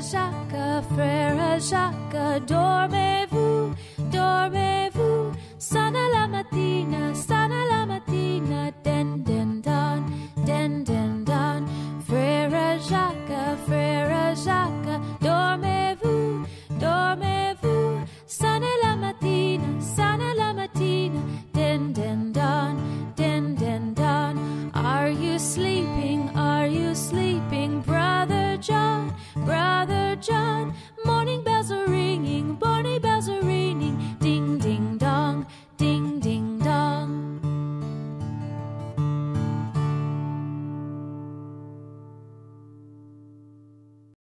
Jacques, frère Jacques, dormez-vous, dormez-vous, sana la matina, sana la matina, den den dan, den den dan. frère Jacques, frère Jacques. John.